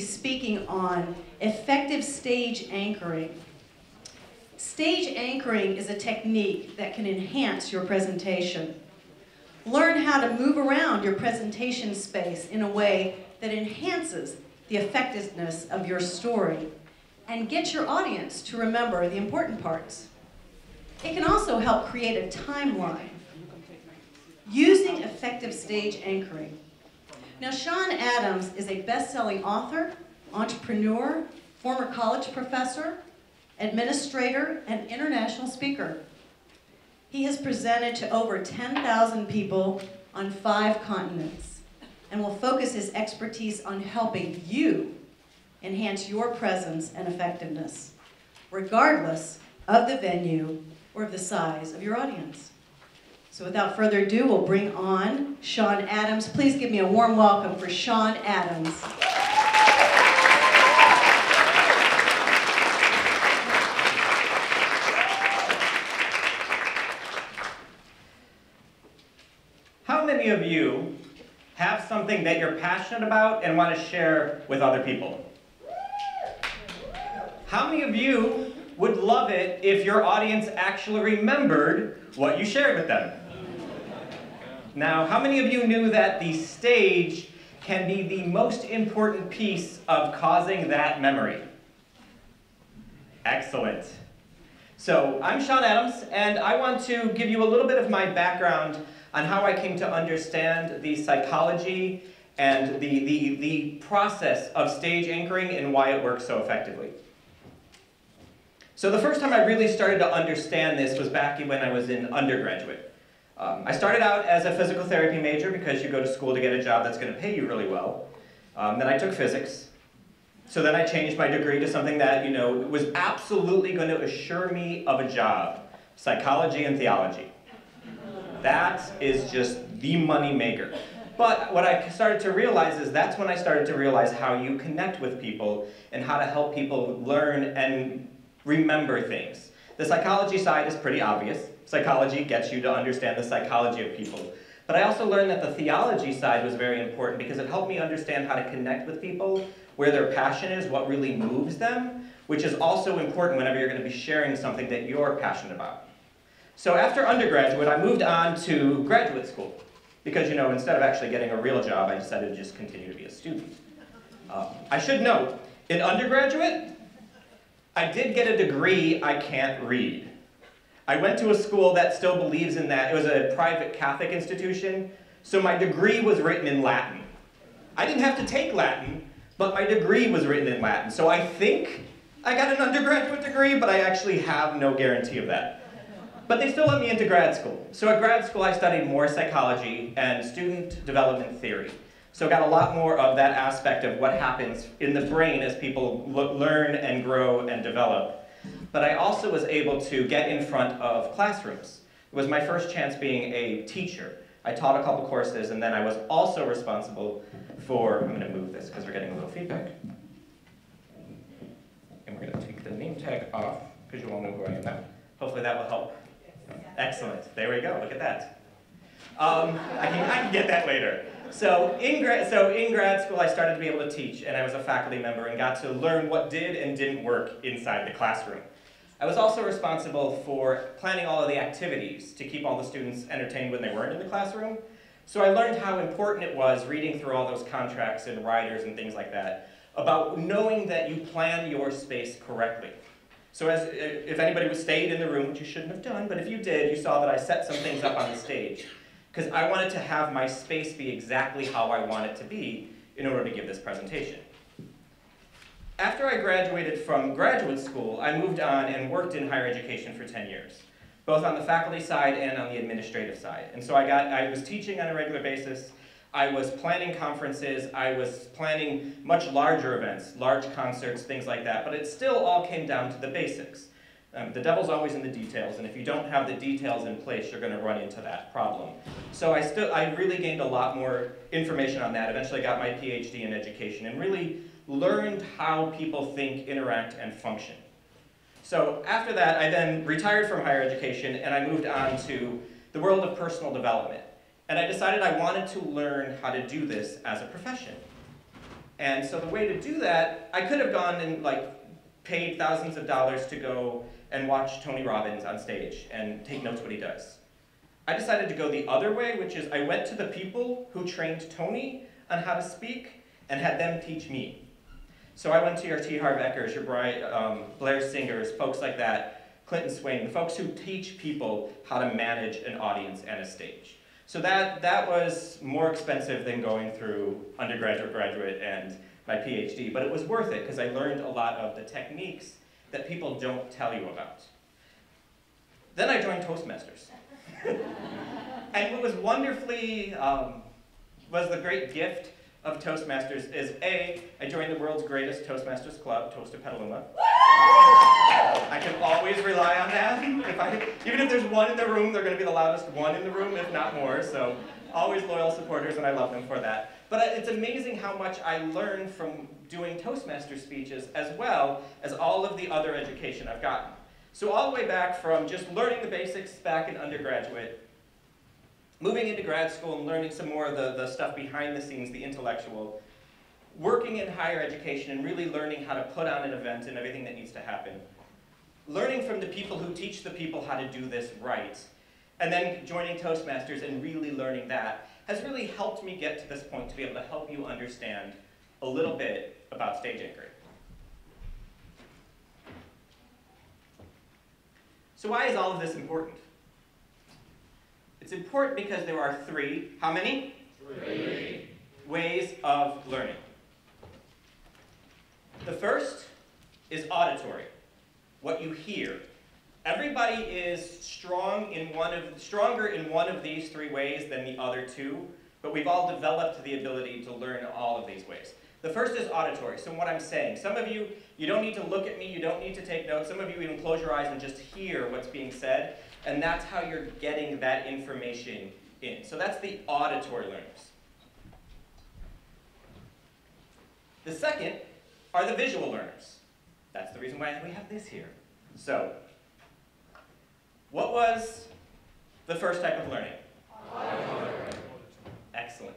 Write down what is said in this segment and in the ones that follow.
speaking on effective stage anchoring. Stage anchoring is a technique that can enhance your presentation. Learn how to move around your presentation space in a way that enhances the effectiveness of your story and get your audience to remember the important parts. It can also help create a timeline using effective stage anchoring. Now, Sean Adams is a best-selling author, entrepreneur, former college professor, administrator, and international speaker. He has presented to over 10,000 people on five continents and will focus his expertise on helping you enhance your presence and effectiveness, regardless of the venue or of the size of your audience. So without further ado, we'll bring on Sean Adams. Please give me a warm welcome for Sean Adams. How many of you have something that you're passionate about and want to share with other people? How many of you would love it if your audience actually remembered what you shared with them? Now, how many of you knew that the stage can be the most important piece of causing that memory? Excellent. So, I'm Sean Adams, and I want to give you a little bit of my background on how I came to understand the psychology and the, the, the process of stage anchoring and why it works so effectively. So the first time I really started to understand this was back when I was in undergraduate. Um, I started out as a physical therapy major because you go to school to get a job that's going to pay you really well. Um, then I took physics. So then I changed my degree to something that, you know, was absolutely going to assure me of a job, psychology and theology. That is just the money maker. But what I started to realize is that's when I started to realize how you connect with people and how to help people learn and remember things. The psychology side is pretty obvious. Psychology gets you to understand the psychology of people. But I also learned that the theology side was very important because it helped me understand how to connect with people, where their passion is, what really moves them, which is also important whenever you're going to be sharing something that you're passionate about. So after undergraduate, I moved on to graduate school because, you know, instead of actually getting a real job, I decided to just continue to be a student. Um, I should note, in undergraduate, I did get a degree I can't read. I went to a school that still believes in that. It was a private Catholic institution, so my degree was written in Latin. I didn't have to take Latin, but my degree was written in Latin. So I think I got an undergraduate degree, but I actually have no guarantee of that. But they still let me into grad school. So at grad school, I studied more psychology and student development theory. So got a lot more of that aspect of what happens in the brain as people learn and grow and develop. But I also was able to get in front of classrooms. It was my first chance being a teacher. I taught a couple courses and then I was also responsible for, I'm gonna move this because we're getting a little feedback. And we're gonna take the name tag off because you all know who I am now. Hopefully that will help. Excellent, there we go, look at that. Um, I, can, I can get that later. So in, grad, so in grad school, I started to be able to teach, and I was a faculty member and got to learn what did and didn't work inside the classroom. I was also responsible for planning all of the activities to keep all the students entertained when they weren't in the classroom. So I learned how important it was reading through all those contracts and riders and things like that, about knowing that you plan your space correctly. So as, if anybody was stayed in the room, which you shouldn't have done, but if you did, you saw that I set some things up on the stage because I wanted to have my space be exactly how I want it to be in order to give this presentation. After I graduated from graduate school, I moved on and worked in higher education for 10 years, both on the faculty side and on the administrative side. And so I, got, I was teaching on a regular basis, I was planning conferences, I was planning much larger events, large concerts, things like that, but it still all came down to the basics. Um, the devil's always in the details, and if you don't have the details in place, you're going to run into that problem. So I still, I really gained a lot more information on that. Eventually, I got my PhD in education and really learned how people think, interact, and function. So after that, I then retired from higher education, and I moved on to the world of personal development. And I decided I wanted to learn how to do this as a profession. And so the way to do that, I could have gone and like paid thousands of dollars to go and watch Tony Robbins on stage and take notes what he does. I decided to go the other way, which is I went to the people who trained Tony on how to speak and had them teach me. So I went to your T. Harv Ekers, your Brian, um, Blair Singers, folks like that, Clinton Swaine, the folks who teach people how to manage an audience and a stage. So that, that was more expensive than going through undergraduate, graduate, and my PhD, but it was worth it because I learned a lot of the techniques that people don't tell you about. Then I joined Toastmasters. and what was wonderfully, um, was the great gift of Toastmasters is A, I joined the world's greatest Toastmasters club, Toast of Petaluma. I can always rely on that. If I, even if there's one in the room, they're going to be the loudest one in the room, if not more. So always loyal supporters, and I love them for that. But it's amazing how much I learned from doing Toastmaster speeches as well as all of the other education I've gotten. So all the way back from just learning the basics back in undergraduate, moving into grad school and learning some more of the, the stuff behind the scenes, the intellectual, working in higher education and really learning how to put on an event and everything that needs to happen, learning from the people who teach the people how to do this right, and then joining Toastmasters and really learning that has really helped me get to this point to be able to help you understand a little bit about stage anchoring. So why is all of this important? It's important because there are three, how many? Three. Ways of learning. The first is auditory, what you hear. Everybody is strong in one of, stronger in one of these three ways than the other two, but we've all developed the ability to learn all of these ways. The first is auditory, so what I'm saying. Some of you, you don't need to look at me, you don't need to take notes. Some of you even close your eyes and just hear what's being said, and that's how you're getting that information in. So that's the auditory learners. The second are the visual learners. That's the reason why we have this here. So, what was the first type of learning? Auditory. Excellent.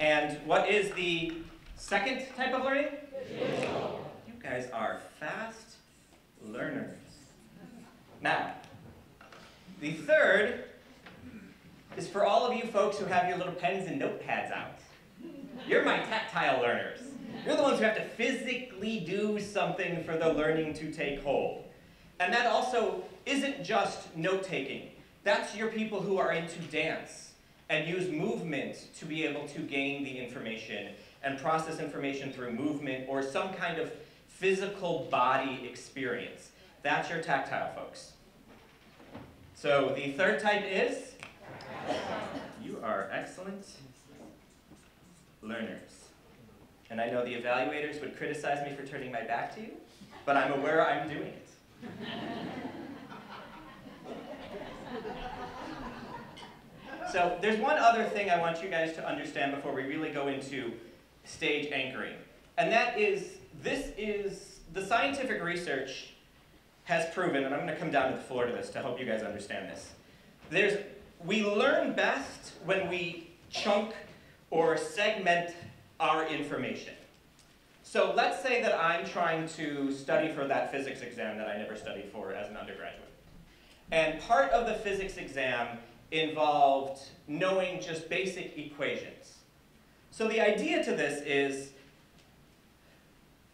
And what is the second type of learning? Visual. You guys are fast learners. Now, the third is for all of you folks who have your little pens and notepads out. You're my tactile learners. You're the ones who have to physically do something for the learning to take hold. And that also isn't just note-taking. That's your people who are into dance and use movement to be able to gain the information and process information through movement or some kind of physical body experience. That's your tactile, folks. So the third type is? You are excellent learners. And I know the evaluators would criticize me for turning my back to you, but I'm aware I'm doing it. So there's one other thing I want you guys to understand before we really go into stage anchoring. And that is, this is, the scientific research has proven, and I'm going to come down to the floor to this to help you guys understand this. There's, we learn best when we chunk or segment our information. So let's say that I'm trying to study for that physics exam that I never studied for as an undergraduate. And part of the physics exam involved knowing just basic equations. So the idea to this is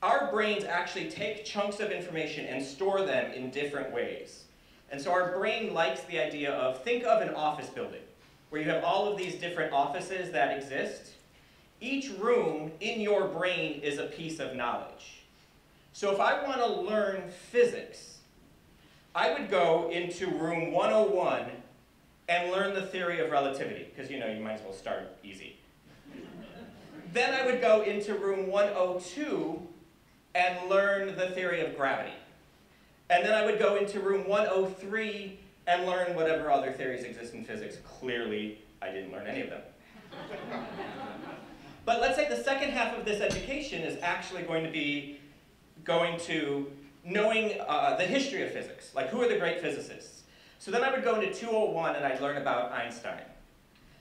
our brains actually take chunks of information and store them in different ways. And so our brain likes the idea of, think of an office building, where you have all of these different offices that exist. Each room in your brain is a piece of knowledge. So if I want to learn physics, I would go into room 101 and learn the theory of relativity, because you know, you might as well start easy. then I would go into room 102 and learn the theory of gravity. And then I would go into room 103 and learn whatever other theories exist in physics. Clearly, I didn't learn any of them. but let's say the second half of this education is actually going to be going to knowing uh, the history of physics, like who are the great physicists. So then I would go into 201 and I'd learn about Einstein.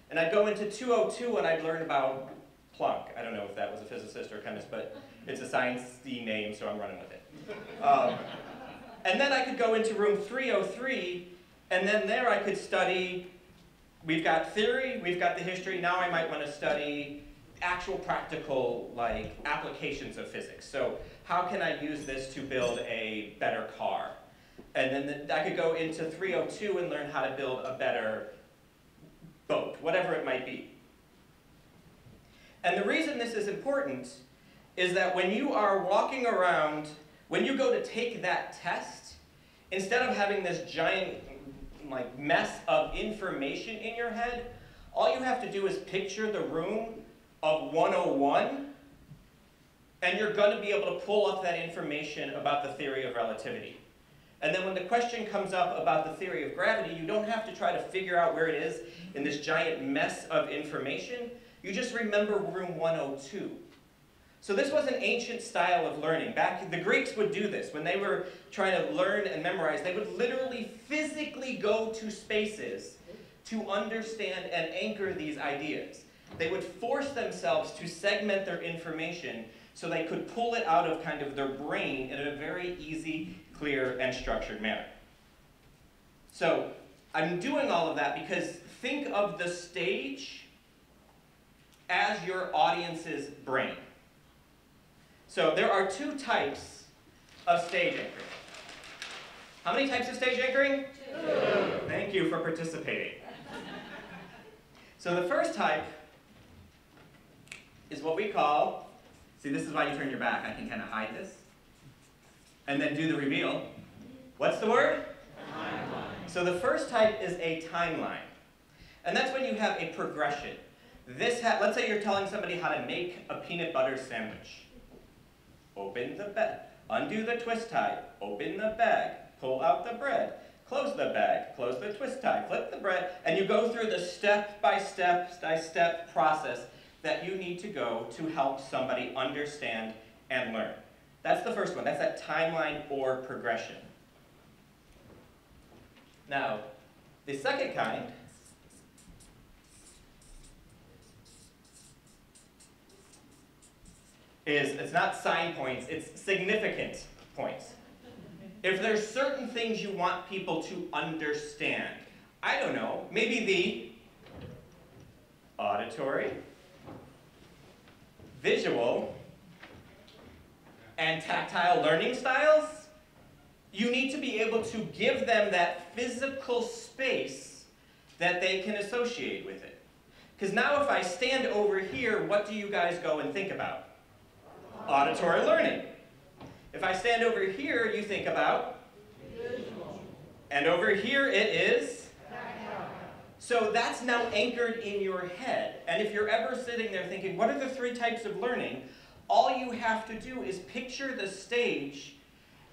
And I'd go into 202 and I'd learn about Planck. I don't know if that was a physicist or a chemist, but it's a sciencey name, so I'm running with it. Um, and then I could go into room 303, and then there I could study, we've got theory, we've got the history, now I might want to study actual practical like applications of physics. So how can I use this to build a better car? And then the, I could go into 302 and learn how to build a better boat, whatever it might be. And the reason this is important is that when you are walking around, when you go to take that test, instead of having this giant like mess of information in your head, all you have to do is picture the room of 101 and you're going to be able to pull up that information about the theory of relativity. And then when the question comes up about the theory of gravity, you don't have to try to figure out where it is in this giant mess of information. You just remember room 102. So this was an ancient style of learning. Back the Greeks would do this when they were trying to learn and memorize. They would literally physically go to spaces to understand and anchor these ideas. They would force themselves to segment their information so they could pull it out of kind of their brain in a very easy, clear, and structured manner. So I'm doing all of that because think of the stage as your audience's brain. So there are two types of stage anchoring. How many types of stage anchoring? Two. Thank you for participating. So the first type is what we call, see this is why you turn your back, I can kind of hide this. And then do the reveal. What's the word? Timeline. So the first type is a timeline. And that's when you have a progression. This let's say you're telling somebody how to make a peanut butter sandwich. Open the bag, undo the twist tie, open the bag, pull out the bread, close the bag, close the twist tie, flip the bread, and you go through the step-by-step, step-by-step process that you need to go to help somebody understand and learn. That's the first one. That's that timeline or progression. Now, the second kind is it's not sign points, it's significant points. If there's certain things you want people to understand, I don't know, maybe the auditory, visual, and tactile learning styles, you need to be able to give them that physical space that they can associate with it. Because now if I stand over here, what do you guys go and think about? Auditory learning. If I stand over here, you think about? Visual. And over here it is? So that's now anchored in your head. And if you're ever sitting there thinking, what are the three types of learning? All you have to do is picture the stage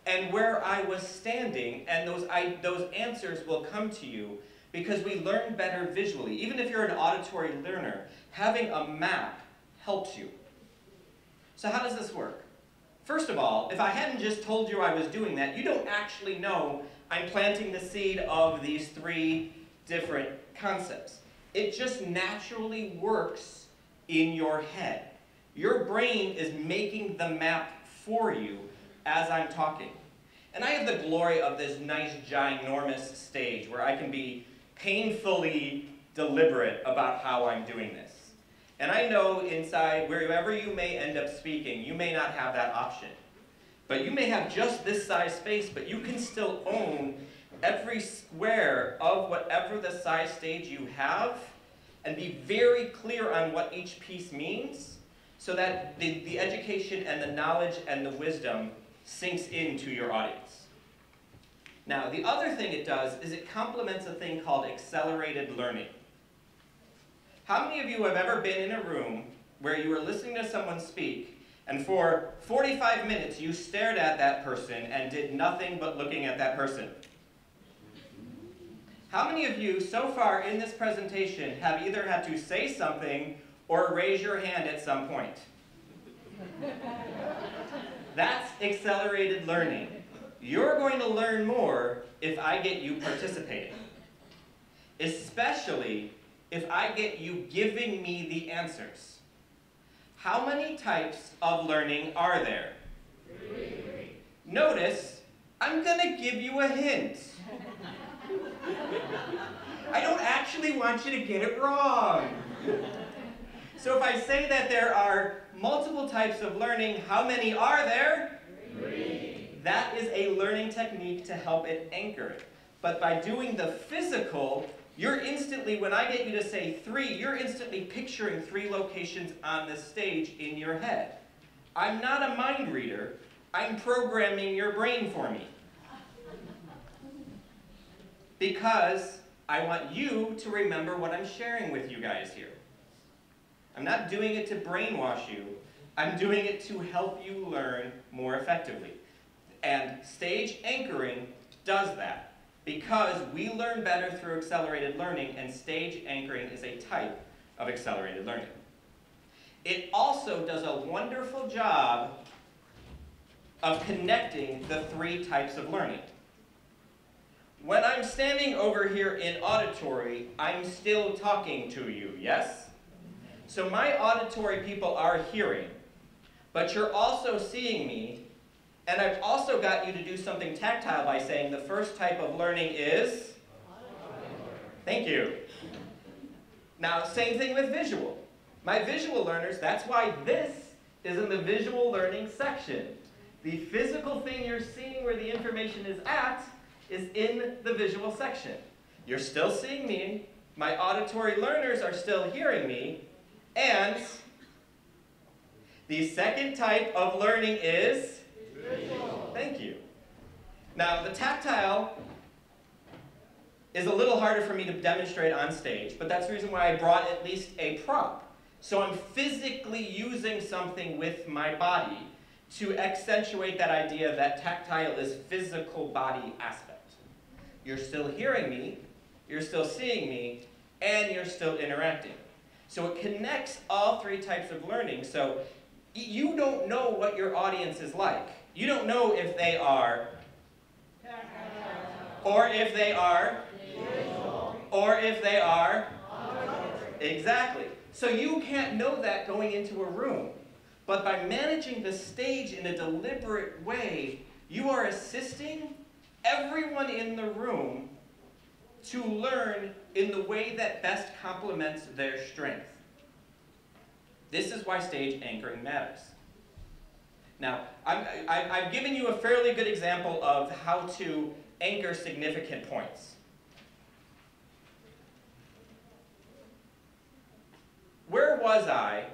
and where I was standing, and those, I, those answers will come to you because we learn better visually. Even if you're an auditory learner, having a map helps you. So how does this work? First of all, if I hadn't just told you I was doing that, you don't actually know I'm planting the seed of these three different concepts. It just naturally works in your head. Your brain is making the map for you as I'm talking. And I have the glory of this nice, ginormous stage where I can be painfully deliberate about how I'm doing this. And I know inside, wherever you may end up speaking, you may not have that option. But you may have just this size space, but you can still own every square of whatever the size stage you have and be very clear on what each piece means so that the, the education and the knowledge and the wisdom sinks into your audience. Now, the other thing it does is it complements a thing called accelerated learning. How many of you have ever been in a room where you were listening to someone speak and for 45 minutes you stared at that person and did nothing but looking at that person? How many of you so far in this presentation have either had to say something or raise your hand at some point? That's accelerated learning. You're going to learn more if I get you participating. Especially if I get you giving me the answers. How many types of learning are there? Three. Notice, I'm going to give you a hint. I don't actually want you to get it wrong. So if I say that there are multiple types of learning, how many are there? Three. That is a learning technique to help it anchor it. But by doing the physical, you're instantly, when I get you to say three, you're instantly picturing three locations on the stage in your head. I'm not a mind reader. I'm programming your brain for me. Because I want you to remember what I'm sharing with you guys here. I'm not doing it to brainwash you. I'm doing it to help you learn more effectively. And stage anchoring does that because we learn better through accelerated learning and stage anchoring is a type of accelerated learning. It also does a wonderful job of connecting the three types of learning. When I'm standing over here in auditory, I'm still talking to you, yes? So my auditory people are hearing, but you're also seeing me, and I've also got you to do something tactile by saying the first type of learning is? Thank you. Now, same thing with visual. My visual learners, that's why this is in the visual learning section. The physical thing you're seeing where the information is at is in the visual section. You're still seeing me, my auditory learners are still hearing me, and the second type of learning is visual. Thank you. Now, the tactile is a little harder for me to demonstrate on stage, but that's the reason why I brought at least a prop. So I'm physically using something with my body to accentuate that idea that tactile is physical body aspect. You're still hearing me, you're still seeing me, and you're still interacting. So it connects all three types of learning. So you don't know what your audience is like. You don't know if they are, or if they are, or if they are, exactly. So you can't know that going into a room. But by managing the stage in a deliberate way, you are assisting everyone in the room to learn in the way that best complements their strength. This is why stage anchoring matters. Now, i have given you a fairly good example of how to anchor significant points. Where was I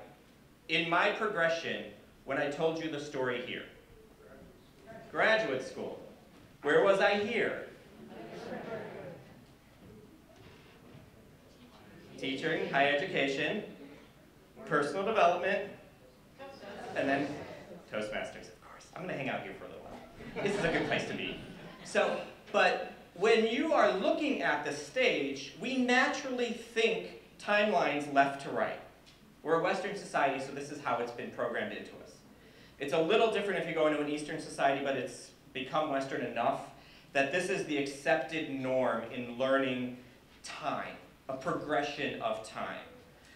in my progression when I told you the story here? Graduate school. Where was I here? Teaching, higher education, personal development, and then Toastmasters, of course. I'm going to hang out here for a little while. This is a good place to be. So, but when you are looking at the stage, we naturally think timelines left to right. We're a Western society, so this is how it's been programmed into us. It's a little different if you go into an Eastern society, but it's become Western enough that this is the accepted norm in learning time, a progression of time.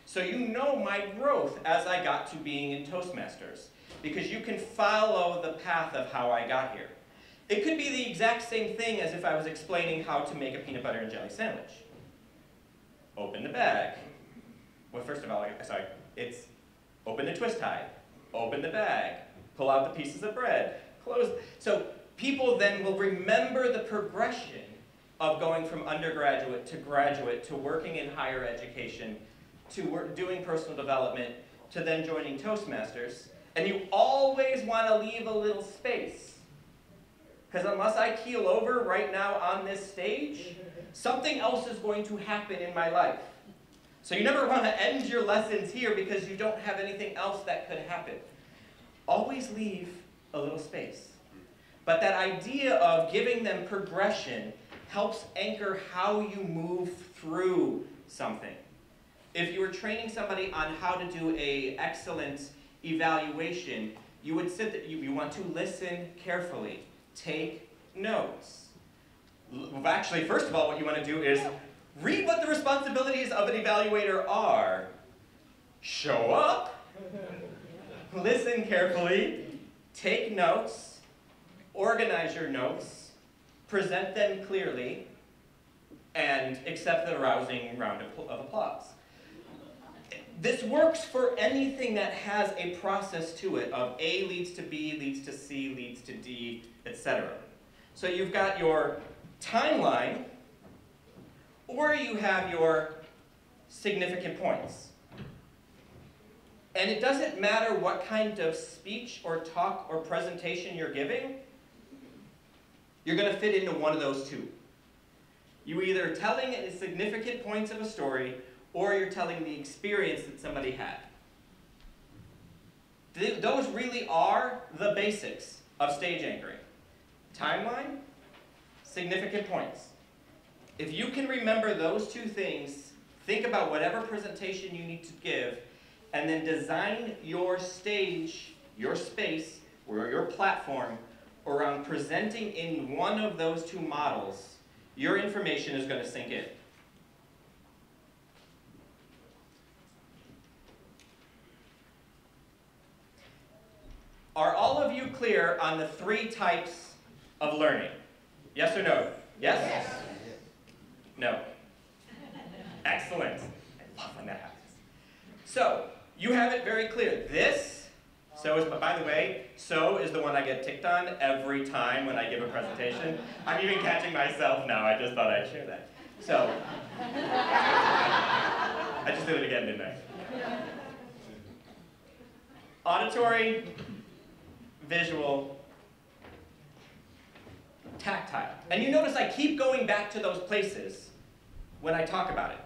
So you know my growth as I got to being in Toastmasters, because you can follow the path of how I got here. It could be the exact same thing as if I was explaining how to make a peanut butter and jelly sandwich. Open the bag. Well, first of all, sorry, it's open the twist tie, open the bag, pull out the pieces of bread, close. So people then will remember the progression of going from undergraduate to graduate to working in higher education to work, doing personal development to then joining Toastmasters. And you always want to leave a little space. Because unless I keel over right now on this stage, something else is going to happen in my life. So you never want to end your lessons here because you don't have anything else that could happen. Always leave a little space. But that idea of giving them progression helps anchor how you move through something. If you were training somebody on how to do a excellent evaluation, you would sit there, you, you want to listen carefully, take notes. Actually, first of all, what you want to do is read what the responsibilities of an evaluator are. Show up, listen carefully, take notes, organize your notes, present them clearly, and accept the rousing round of, of applause. This works for anything that has a process to it of A leads to B, leads to C, leads to D, etc. So you've got your timeline, or you have your significant points. And it doesn't matter what kind of speech or talk or presentation you're giving, you're going to fit into one of those two. You either telling significant points of a story or you're telling the experience that somebody had. Those really are the basics of stage anchoring. Timeline, significant points. If you can remember those two things, think about whatever presentation you need to give, and then design your stage, your space, or your platform around presenting in one of those two models, your information is going to sink in. Are all of you clear on the three types of learning? Yes or no? Yes? yes. No. Excellent. I love when that happens. So, you have it very clear. This, so is, by the way, so is the one I get ticked on every time when I give a presentation. I'm even catching myself now. I just thought I'd share that. So, I just did it again, didn't I? Auditory, visual, tactile. And you notice I keep going back to those places when I talk about it.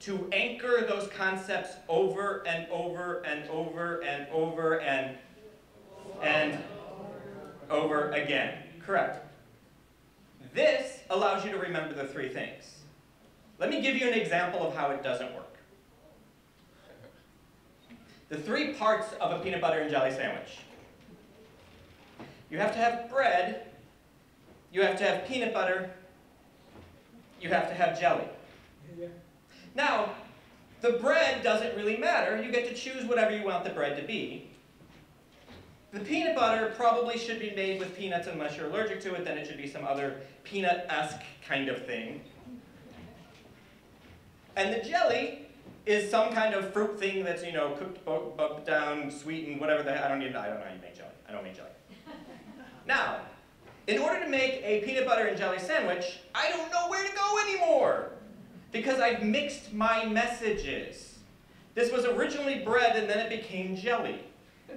To anchor those concepts over and over and over and over and and over again. Correct. This allows you to remember the three things. Let me give you an example of how it doesn't work. The three parts of a peanut butter and jelly sandwich. You have to have bread, you have to have peanut butter, you have to have jelly. Now, the bread doesn't really matter. You get to choose whatever you want the bread to be. The peanut butter probably should be made with peanuts unless you're allergic to it, then it should be some other peanut-esque kind of thing. And the jelly is some kind of fruit thing that's, you know, cooked, bumped down, sweetened, whatever the I don't even, I don't know how you make jelly. I don't make jelly. Now, in order to make a peanut butter and jelly sandwich, I don't know where to go anymore because I've mixed my messages. This was originally bread and then it became jelly.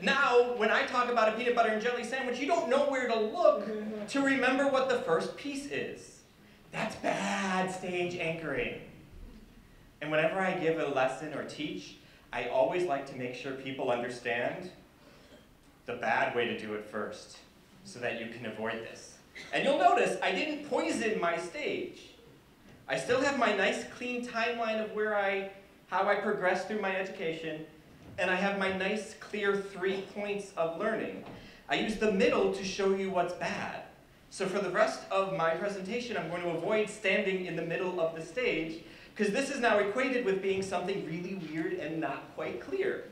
Now, when I talk about a peanut butter and jelly sandwich, you don't know where to look to remember what the first piece is. That's bad stage anchoring. And whenever I give a lesson or teach, I always like to make sure people understand the bad way to do it first so that you can avoid this. And you'll notice I didn't poison my stage. I still have my nice clean timeline of where I, how I progress through my education, and I have my nice clear three points of learning. I use the middle to show you what's bad. So for the rest of my presentation, I'm going to avoid standing in the middle of the stage, because this is now equated with being something really weird and not quite clear.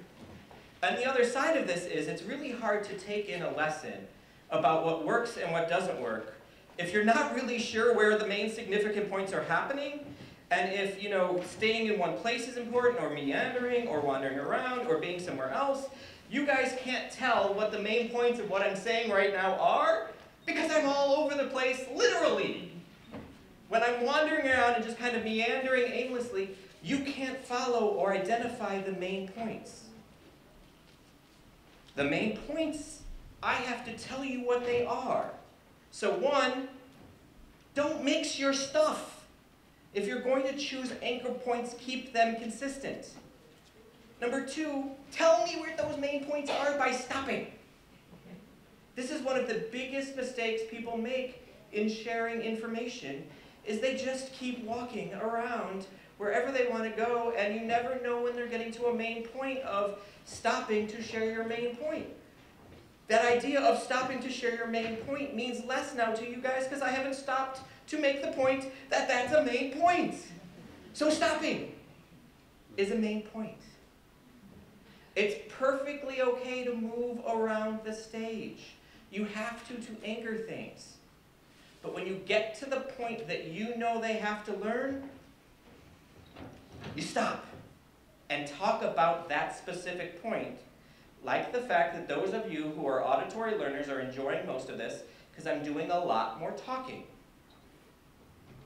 And the other side of this is it's really hard to take in a lesson about what works and what doesn't work if you're not really sure where the main significant points are happening, and if, you know, staying in one place is important, or meandering, or wandering around, or being somewhere else, you guys can't tell what the main points of what I'm saying right now are, because I'm all over the place, literally. When I'm wandering around and just kind of meandering aimlessly, you can't follow or identify the main points. The main points, I have to tell you what they are. So one, don't mix your stuff. If you're going to choose anchor points, keep them consistent. Number two, tell me where those main points are by stopping. This is one of the biggest mistakes people make in sharing information is they just keep walking around wherever they want to go, and you never know when they're getting to a main point of stopping to share your main point. That idea of stopping to share your main point means less now to you guys because I haven't stopped to make the point that that's a main point. So stopping is a main point. It's perfectly okay to move around the stage. You have to to anchor things. But when you get to the point that you know they have to learn, you stop and talk about that specific point. Like the fact that those of you who are auditory learners are enjoying most of this because I'm doing a lot more talking.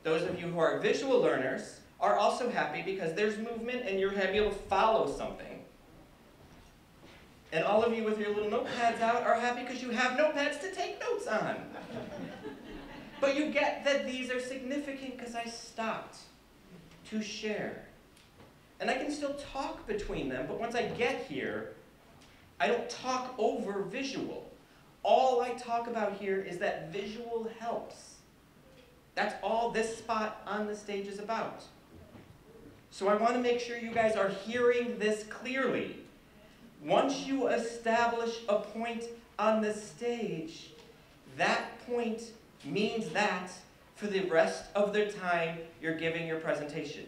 Those of you who are visual learners are also happy because there's movement and you're able to follow something. And all of you with your little notepads out are happy because you have notepads to take notes on. but you get that these are significant because I stopped to share. And I can still talk between them, but once I get here, I don't talk over visual. All I talk about here is that visual helps. That's all this spot on the stage is about. So I want to make sure you guys are hearing this clearly. Once you establish a point on the stage, that point means that for the rest of the time you're giving your presentation.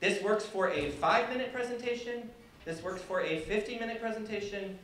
This works for a five minute presentation, this works for a 50 minute presentation,